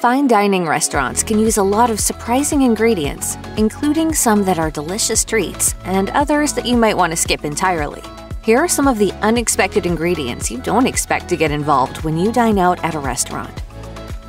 Fine dining restaurants can use a lot of surprising ingredients, including some that are delicious treats and others that you might want to skip entirely. Here are some of the unexpected ingredients you don't expect to get involved when you dine out at a restaurant.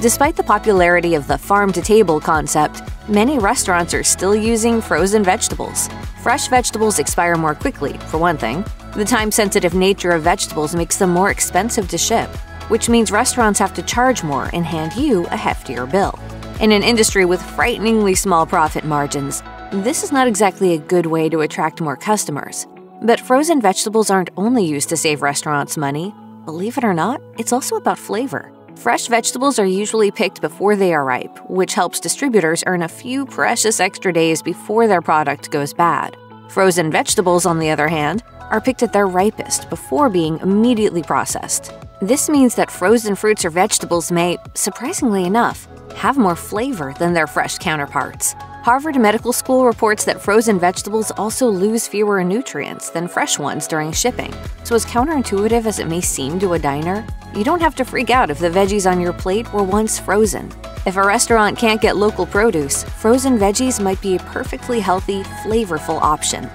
Despite the popularity of the farm to table concept, many restaurants are still using frozen vegetables. Fresh vegetables expire more quickly, for one thing. The time sensitive nature of vegetables makes them more expensive to ship, which means restaurants have to charge more and hand you a heftier bill. In an industry with frighteningly small profit margins, this is not exactly a good way to attract more customers. But frozen vegetables aren't only used to save restaurants money. Believe it or not, it's also about flavor. Fresh vegetables are usually picked before they are ripe, which helps distributors earn a few precious extra days before their product goes bad. Frozen vegetables, on the other hand, are picked at their ripest before being immediately processed. This means that frozen fruits or vegetables may, surprisingly enough, have more flavor than their fresh counterparts. Harvard Medical School reports that frozen vegetables also lose fewer nutrients than fresh ones during shipping. So, as counterintuitive as it may seem to a diner, you don't have to freak out if the veggies on your plate were once frozen. If a restaurant can't get local produce, frozen veggies might be a perfectly healthy, flavorful option.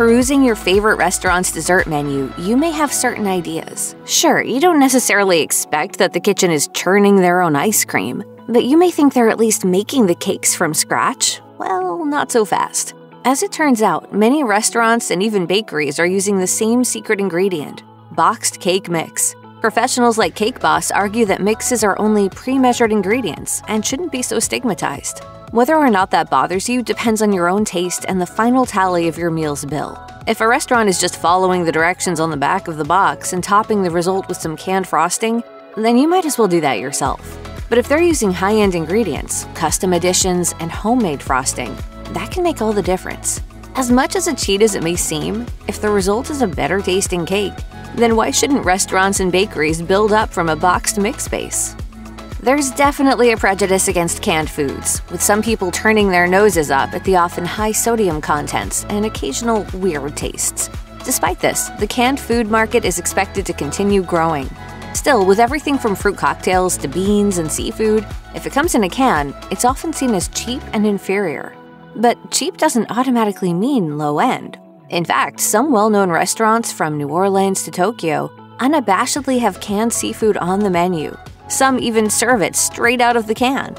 Perusing your favorite restaurant's dessert menu, you may have certain ideas. Sure, you don't necessarily expect that the kitchen is churning their own ice cream, but you may think they're at least making the cakes from scratch. Well, not so fast. As it turns out, many restaurants and even bakeries are using the same secret ingredient boxed cake mix. Professionals like Cake Boss argue that mixes are only pre measured ingredients and shouldn't be so stigmatized. Whether or not that bothers you depends on your own taste and the final tally of your meal's bill. If a restaurant is just following the directions on the back of the box and topping the result with some canned frosting, then you might as well do that yourself. But if they're using high end ingredients, custom additions, and homemade frosting, that can make all the difference. As much as a cheat as it may seem, if the result is a better tasting cake, then why shouldn't restaurants and bakeries build up from a boxed mix base? There's definitely a prejudice against canned foods, with some people turning their noses up at the often high sodium contents and occasional weird tastes. Despite this, the canned food market is expected to continue growing. Still, with everything from fruit cocktails to beans and seafood, if it comes in a can, it's often seen as cheap and inferior. But cheap doesn't automatically mean low end. In fact, some well known restaurants from New Orleans to Tokyo unabashedly have canned seafood on the menu, some even serve it straight out of the can.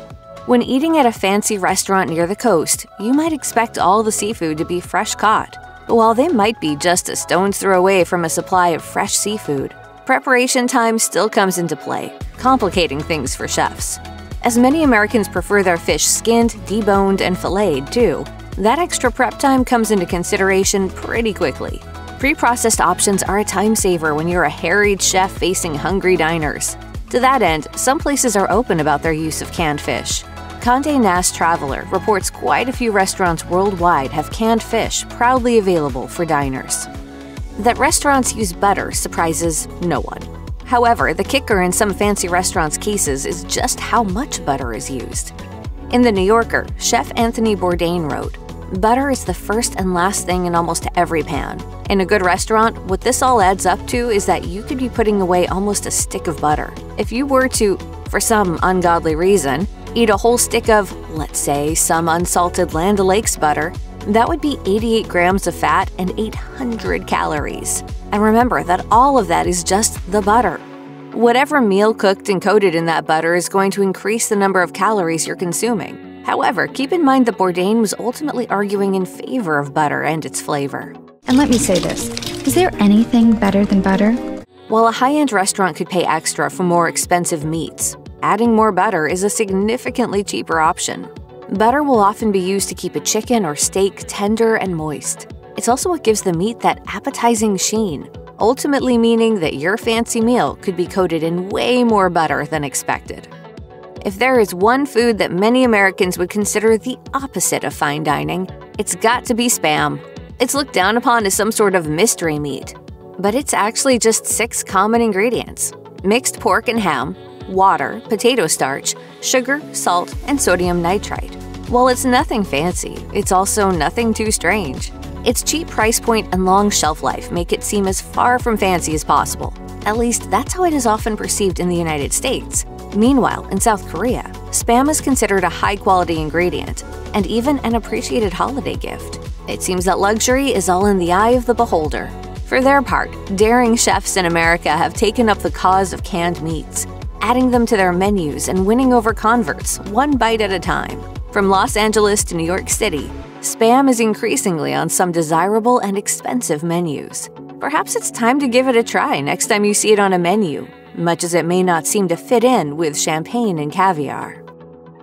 When eating at a fancy restaurant near the coast, you might expect all the seafood to be fresh caught. But while they might be just a stone's throw away from a supply of fresh seafood, preparation time still comes into play, complicating things for chefs. As many Americans prefer their fish skinned, deboned, and filleted too, that extra prep time comes into consideration pretty quickly. Pre processed options are a time saver when you're a harried chef facing hungry diners. To that end, some places are open about their use of canned fish. Condé Nast Traveler reports quite a few restaurants worldwide have canned fish proudly available for diners. That restaurants use butter surprises no one. However, the kicker in some fancy restaurants' cases is just how much butter is used. In The New Yorker, Chef Anthony Bourdain wrote, Butter is the first and last thing in almost every pan. In a good restaurant, what this all adds up to is that you could be putting away almost a stick of butter. If you were to, for some ungodly reason, eat a whole stick of, let's say, some unsalted Land O'Lakes butter, that would be 88 grams of fat and 800 calories. And remember that all of that is just the butter. Whatever meal cooked and coated in that butter is going to increase the number of calories you're consuming. However, keep in mind that Bourdain was ultimately arguing in favor of butter and its flavor. And let me say this is there anything better than butter? While a high end restaurant could pay extra for more expensive meats, adding more butter is a significantly cheaper option. Butter will often be used to keep a chicken or steak tender and moist. It's also what gives the meat that appetizing sheen, ultimately meaning that your fancy meal could be coated in way more butter than expected. If there is one food that many Americans would consider the opposite of fine dining, it's got to be spam. It's looked down upon as some sort of mystery meat, but it's actually just six common ingredients mixed pork and ham, water, potato starch, sugar, salt, and sodium nitrite. While it's nothing fancy, it's also nothing too strange. Its cheap price point and long shelf life make it seem as far from fancy as possible. At least, that's how it is often perceived in the United States. Meanwhile, in South Korea, spam is considered a high quality ingredient and even an appreciated holiday gift. It seems that luxury is all in the eye of the beholder. For their part, daring chefs in America have taken up the cause of canned meats, adding them to their menus and winning over converts one bite at a time. From Los Angeles to New York City, spam is increasingly on some desirable and expensive menus. Perhaps it's time to give it a try next time you see it on a menu, much as it may not seem to fit in with champagne and caviar.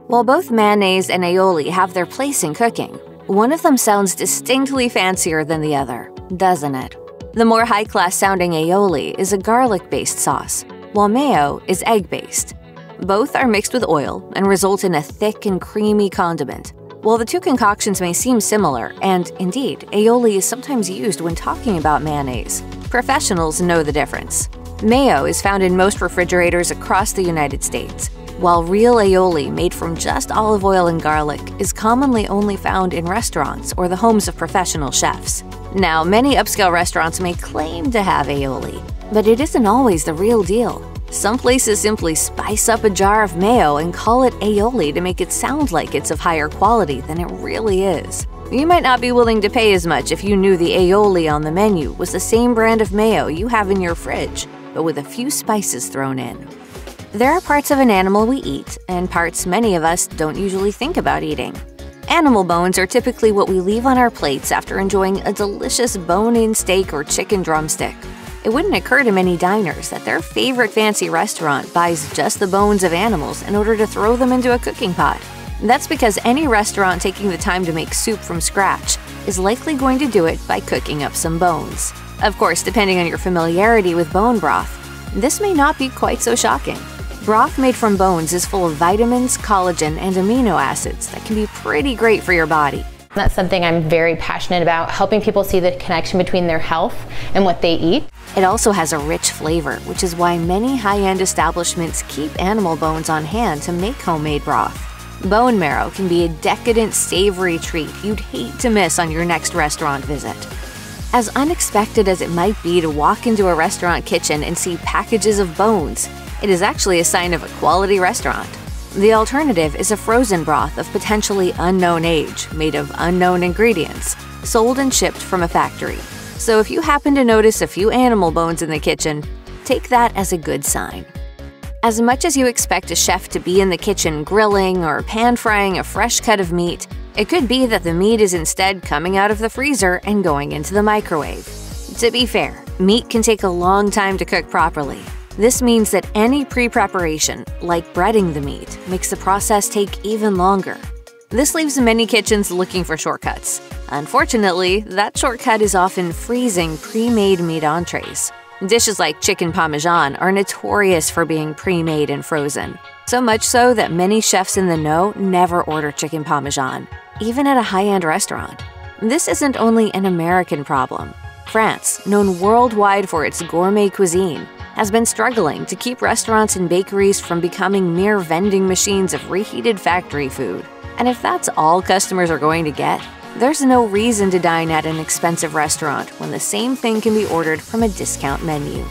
While both mayonnaise and aioli have their place in cooking, one of them sounds distinctly fancier than the other, doesn't it? The more high class sounding aioli is a garlic based sauce, while mayo is egg based. Both are mixed with oil and result in a thick and creamy condiment. While the two concoctions may seem similar, and indeed, aioli is sometimes used when talking about mayonnaise, professionals know the difference. Mayo is found in most refrigerators across the United States, while real aioli made from just olive oil and garlic is commonly only found in restaurants or the homes of professional chefs. Now, many upscale restaurants may claim to have aioli, but it isn't always the real deal. Some places simply spice up a jar of mayo and call it aioli to make it sound like it's of higher quality than it really is. You might not be willing to pay as much if you knew the aioli on the menu was the same brand of mayo you have in your fridge, but with a few spices thrown in. There are parts of an animal we eat, and parts many of us don't usually think about eating. Animal bones are typically what we leave on our plates after enjoying a delicious bone in steak or chicken drumstick. It wouldn't occur to many diners that their favorite fancy restaurant buys just the bones of animals in order to throw them into a cooking pot. That's because any restaurant taking the time to make soup from scratch is likely going to do it by cooking up some bones. Of course, depending on your familiarity with bone broth, this may not be quite so shocking. Broth made from bones is full of vitamins, collagen, and amino acids that can be pretty great for your body. That's something I'm very passionate about, helping people see the connection between their health and what they eat. It also has a rich flavor, which is why many high end establishments keep animal bones on hand to make homemade broth. Bone marrow can be a decadent, savory treat you'd hate to miss on your next restaurant visit. As unexpected as it might be to walk into a restaurant kitchen and see packages of bones, it is actually a sign of a quality restaurant. The alternative is a frozen broth of potentially unknown age, made of unknown ingredients, sold and shipped from a factory. So if you happen to notice a few animal bones in the kitchen, take that as a good sign. As much as you expect a chef to be in the kitchen grilling or pan frying a fresh cut of meat, it could be that the meat is instead coming out of the freezer and going into the microwave. To be fair, meat can take a long time to cook properly, this means that any pre preparation, like breading the meat, makes the process take even longer. This leaves many kitchens looking for shortcuts. Unfortunately, that shortcut is often freezing pre made meat entrees. Dishes like chicken parmesan are notorious for being pre made and frozen. So much so that many chefs in the know never order chicken parmesan, even at a high end restaurant. This isn't only an American problem. France, known worldwide for its gourmet cuisine, has been struggling to keep restaurants and bakeries from becoming mere vending machines of reheated factory food. And if that's all customers are going to get, there's no reason to dine at an expensive restaurant when the same thing can be ordered from a discount menu.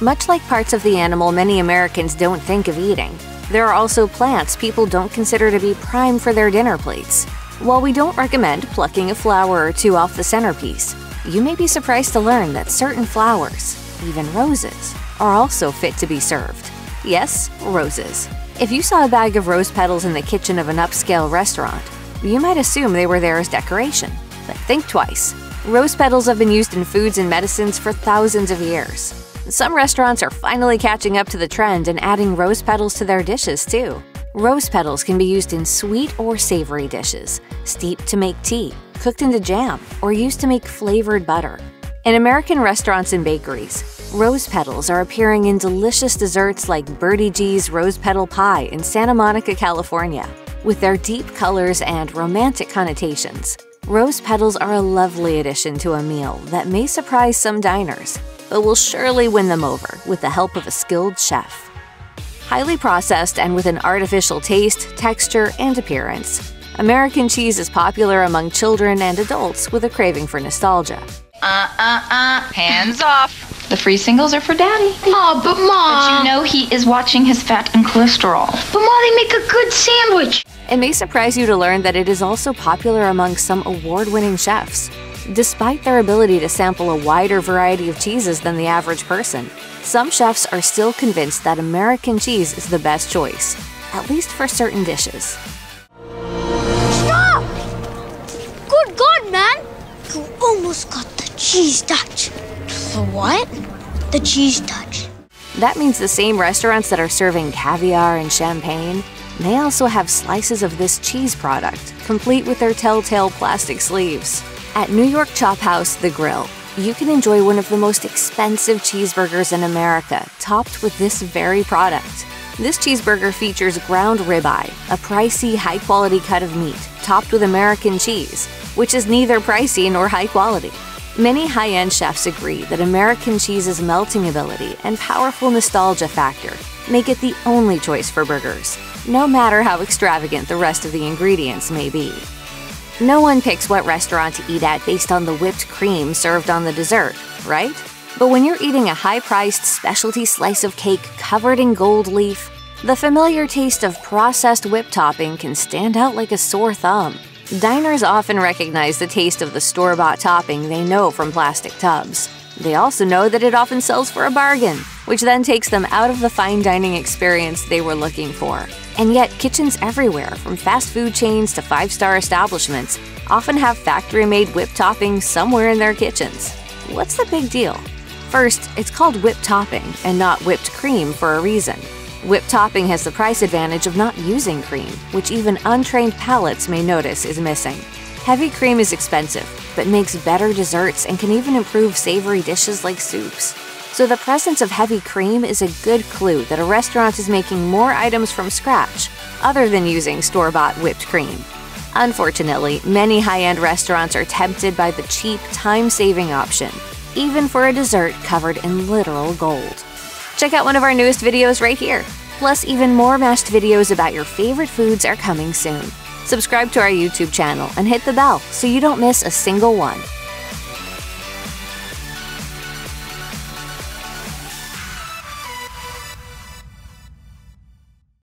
Much like parts of the animal many Americans don't think of eating, there are also plants people don't consider to be prime for their dinner plates. While we don't recommend plucking a flower or two off the centerpiece, you may be surprised to learn that certain flowers, even roses, are also fit to be served. Yes, roses. If you saw a bag of rose petals in the kitchen of an upscale restaurant, you might assume they were there as decoration. But think twice. Rose petals have been used in foods and medicines for thousands of years. Some restaurants are finally catching up to the trend and adding rose petals to their dishes, too. Rose petals can be used in sweet or savory dishes, steeped to make tea, cooked into jam, or used to make flavored butter. In American restaurants and bakeries, Rose petals are appearing in delicious desserts like Birdie G's Rose Petal Pie in Santa Monica, California. With their deep colors and romantic connotations, rose petals are a lovely addition to a meal that may surprise some diners, but will surely win them over with the help of a skilled chef. Highly processed and with an artificial taste, texture, and appearance, American cheese is popular among children and adults with a craving for nostalgia. Uh uh uh, hands off. The free singles are for Daddy. Oh, but Mom. But you know he is watching his fat and cholesterol. But Mom, they make a good sandwich. It may surprise you to learn that it is also popular among some award winning chefs. Despite their ability to sample a wider variety of cheeses than the average person, some chefs are still convinced that American cheese is the best choice, at least for certain dishes. Stop! Good God, man! You almost got the cheese touch. The what? The cheese touch. That means the same restaurants that are serving caviar and champagne may also have slices of this cheese product, complete with their telltale plastic sleeves. At New York Chop House The Grill, you can enjoy one of the most expensive cheeseburgers in America, topped with this very product. This cheeseburger features ground ribeye, a pricey, high quality cut of meat, topped with American cheese, which is neither pricey nor high quality. Many high end chefs agree that American cheese's melting ability and powerful nostalgia factor make it the only choice for burgers, no matter how extravagant the rest of the ingredients may be. No one picks what restaurant to eat at based on the whipped cream served on the dessert, right? But when you're eating a high priced specialty slice of cake covered in gold leaf, the familiar taste of processed whip topping can stand out like a sore thumb. Diners often recognize the taste of the store bought topping they know from plastic tubs. They also know that it often sells for a bargain, which then takes them out of the fine dining experience they were looking for. And yet, kitchens everywhere, from fast food chains to five star establishments, often have factory made whip toppings somewhere in their kitchens. What's the big deal? First, it's called whipped topping and not whipped cream for a reason. Whipped topping has the price advantage of not using cream, which even untrained palates may notice is missing. Heavy cream is expensive, but makes better desserts and can even improve savory dishes like soups. So the presence of heavy cream is a good clue that a restaurant is making more items from scratch, other than using store bought whipped cream. Unfortunately, many high end restaurants are tempted by the cheap, time saving option, even for a dessert covered in literal gold. Check out one of our newest videos right here. Plus, even more mashed videos about your favorite foods are coming soon. Subscribe to our YouTube channel and hit the bell so you don't miss a single one.